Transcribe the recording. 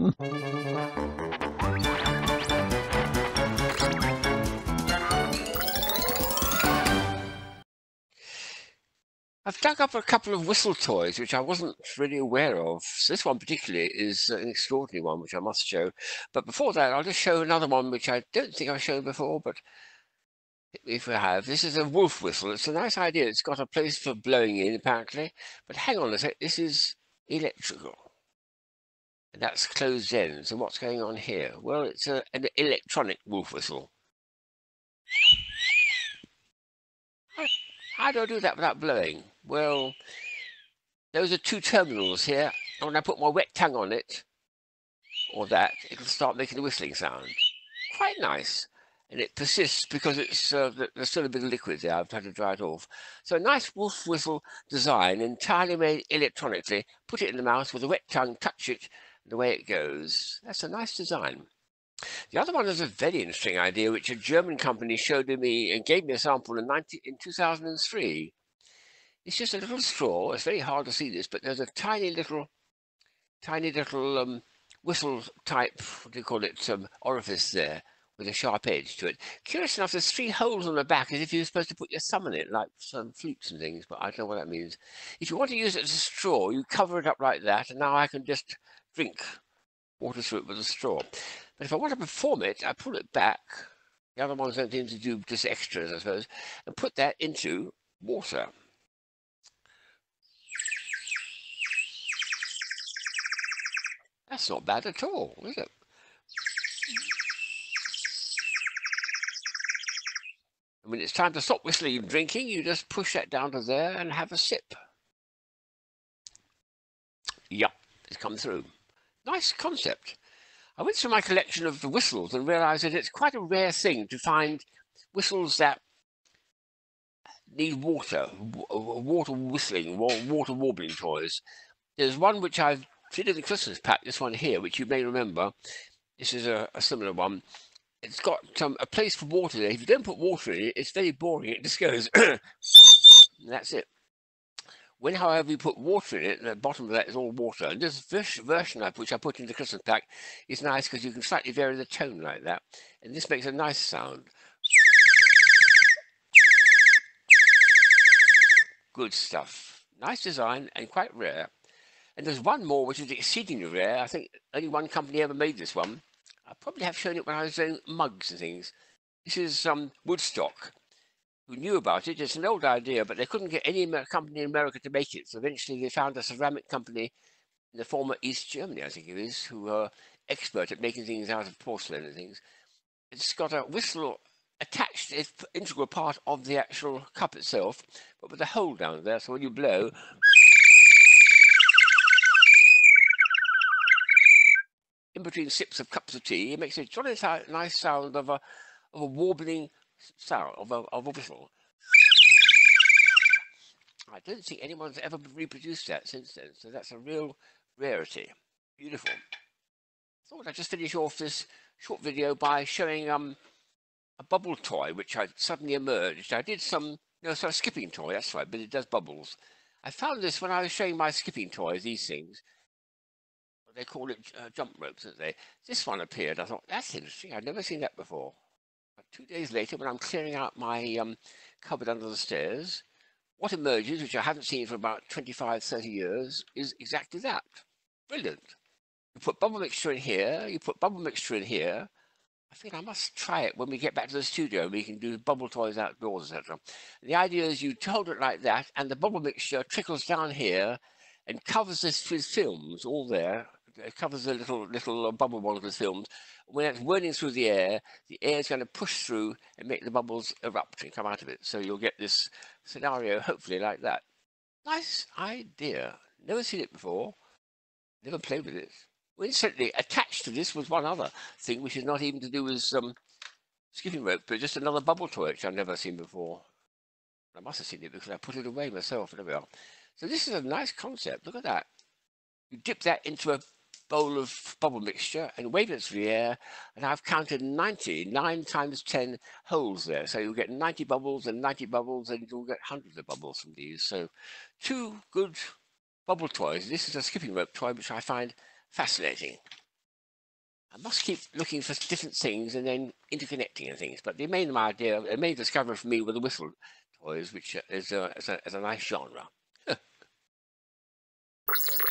I've dug up a couple of whistle toys which I wasn't really aware of. So this one particularly is an extraordinary one which I must show. But before that, I'll just show another one which I don't think I've shown before, but if we have. This is a wolf whistle. It's a nice idea. It's got a place for blowing in, apparently. But hang on a sec. This is electrical. And that's closed in. So what's going on here? Well, it's a, an electronic wolf whistle. How do I do that without blowing? Well, those are two terminals here. And when I put my wet tongue on it, or that, it'll start making a whistling sound. Quite nice. And it persists because it's uh, there's still a bit of liquid there. I've had to dry it off. So a nice wolf whistle design, entirely made electronically. Put it in the mouth with a wet tongue, touch it, and way it goes. That's a nice design. The other one is a very interesting idea, which a German company showed to me and gave me a sample in, 19, in 2003. It's just a little straw. It's very hard to see this, but there's a tiny little, tiny little um, whistle type, what do you call it, um, orifice there with a sharp edge to it. Curious enough, there's three holes on the back as if you were supposed to put your thumb in it, like some flutes and things, but I don't know what that means. If you want to use it as a straw, you cover it up like that, and now I can just drink water through it with a straw. But if I want to perform it, I pull it back. The other ones don't seem to do just extras, I suppose, and put that into water. That's not bad at all, is it? And when it's time to stop whistling and drinking, you just push that down to there and have a sip. Yup, it's come through. Nice concept. I went through my collection of the whistles and realized that it's quite a rare thing to find whistles that need water, water whistling, water warbling toys. There's one which I've seen in the Christmas pack, this one here, which you may remember. This is a, a similar one. It's got um, a place for water there. If you don't put water in it, it's very boring. It just goes, that's it. When, however, you put water in it, the bottom of that is all water. And this version of which I put in the Christmas pack is nice because you can slightly vary the tone like that. And this makes a nice sound. Good stuff. Nice design and quite rare. And there's one more which is exceedingly rare. I think only one company ever made this one. I probably have shown it when I was doing mugs and things. This is um, Woodstock who knew about it. It's an old idea, but they couldn't get any company in America to make it. So eventually they found a ceramic company in the former East Germany, I think it is, who are expert at making things out of porcelain and things. It's got a whistle attached, it's integral part of the actual cup itself, but with a hole down there. So when you blow, in between sips of cups of tea, it makes a jolly nice sound of a of a warbling sound of of a. I don't think anyone's ever reproduced that since then, so that's a real rarity. Beautiful. Thought I'd just finish off this short video by showing um a bubble toy which had suddenly emerged. I did some, no, sort of skipping toy, that's right, but it does bubbles. I found this when I was showing my skipping toys, these things. They call it uh, jump ropes, don't they? This one appeared. I thought, that's interesting. I'd never seen that before. Two days later, when I'm clearing out my um, cupboard under the stairs, what emerges, which I haven't seen for about 25, 30 years, is exactly that. Brilliant. You put bubble mixture in here, you put bubble mixture in here. I think I must try it when we get back to the studio. We can do bubble toys outdoors, etc. The idea is you hold it like that, and the bubble mixture trickles down here and covers this with films all there. It covers the little little bubble one of the films, when it's whirling through the air, the air is going to push through and make the bubbles erupt and come out of it. So you'll get this scenario, hopefully, like that. Nice idea. Never seen it before. Never played with it. Well, incidentally, attached to this was one other thing, which is not even to do with um, skipping rope, but just another bubble toy, which I've never seen before. I must have seen it because I put it away myself. There we are. So this is a nice concept. Look at that. You dip that into a bowl of bubble mixture and wave it the air. And I've counted 90, 9 times 10 holes there. So you'll get 90 bubbles and 90 bubbles, and you'll get hundreds of bubbles from these. So two good bubble toys. This is a skipping rope toy, which I find fascinating. I must keep looking for different things and then interconnecting and things. But the main idea, the main discovery for me were the whistle toys, which is a, is a, is a nice genre.